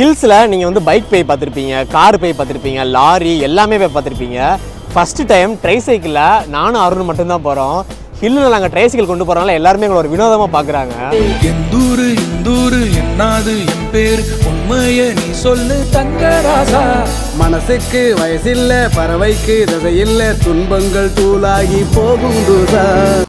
ஹில்ஸில் நீங்கள் வந்து பைக் போய் பார்த்துருப்பீங்க கார் போய் பார்த்துருப்பீங்க லாரி எல்லாமே போய் பார்த்துருப்பீங்க. ஃபஸ்ட்டு டைம் ட்ரை சைக்கிளில் நானும் அருண் மட்டும்தான் போகிறோம் ஹில்லில் நாங்கள் ட்ரை சைக்கிள் கொண்டு போகிறனால எல்லாருமே எங்களை ஒரு வினோதமாக பார்க்குறாங்க. எந்தூரு இந்தூரு என்னாது என் பேர்? உண்மையை நீ சொல்லு தங்கராசா. மனசுக்கு வயசில்லை பறவைக்கு தசையில்லை துன்பங்கள் தூளாகி போகும் தூசா.